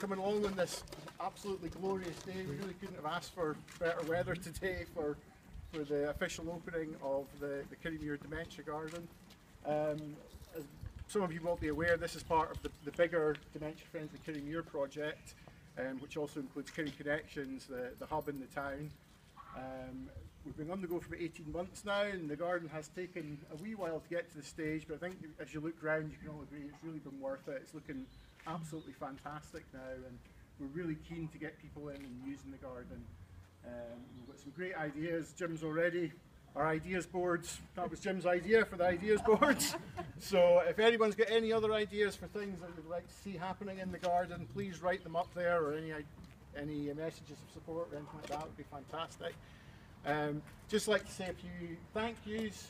coming along on this absolutely glorious day. We really couldn't have asked for better weather today for for the official opening of the, the Kirriemuir Dementia Garden. Um, as some of you will be aware, this is part of the, the bigger Dementia Friendly Kirriemuir project, um, which also includes Kirrie Connections, the, the hub in the town. Um, we've been on the go for about 18 months now, and the garden has taken a wee while to get to the stage, but I think as you look round, you can all agree it's really been worth it. It's looking absolutely fantastic now, and we're really keen to get people in and using the garden. Um, we've got some great ideas. Jim's already our ideas boards. That was Jim's idea for the ideas boards. so if anyone's got any other ideas for things that you'd like to see happening in the garden, please write them up there, or any any messages of support or anything like that would be fantastic. Um, just like to say a few thank yous.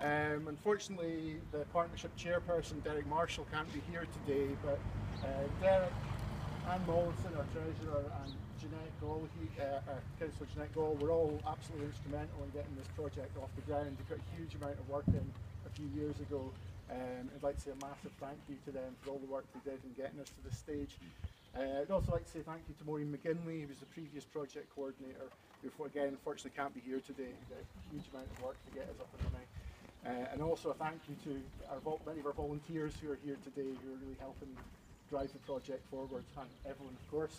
Um, unfortunately, the partnership chairperson Derek Marshall can't be here today, but uh, Derek, Anne Mollison, our treasurer, and Jeanette Gaul, he, uh, uh, Councillor Jeanette Gaul, were all absolutely instrumental in getting this project off the ground. They put a huge amount of work in a few years ago. Um, I'd like to say a massive thank you to them for all the work they did in getting us to this stage. Uh, I'd also like to say thank you to Maureen McGinley, who was the previous project coordinator, who again unfortunately can't be here today. He did a huge amount of work to get us up and running. Uh, and also a thank you to our, vol- many of our volunteers who are here today who are really helping drive the project forward. And Evelyn, of course,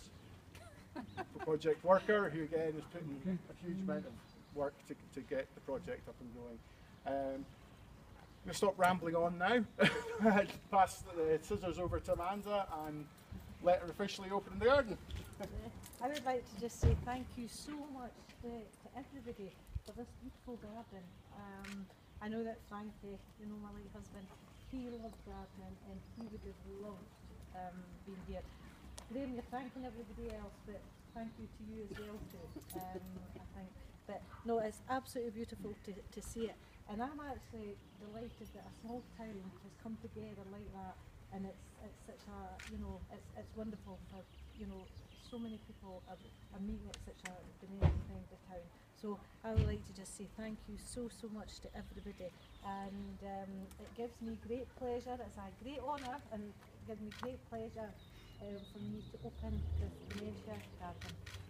the project worker, who again is putting a huge amount of work to, to get the project up and going. Um, I'm going to stop rambling on now, pass the scissors over to Amanda and let her officially open the garden. I would like to just say thank you so much to, to everybody for this beautiful garden. Um, I know that Frankie, you know my late husband, he loved gardening and he would have loved um, being here. Graham, you're thanking everybody else, but thank you to you as well too. Um, I think, but no, it's absolutely beautiful to, to see it. And I'm actually delighted that a small town has come together like that, and it's it's such a you know it's it's wonderful for you know so many people are, are meeting at such a amazing time to town. So I would like to just say thank you so so much to everybody, and um, it gives me great pleasure. It's a great honour, and it gives me great pleasure um, for me to open this dementia garden.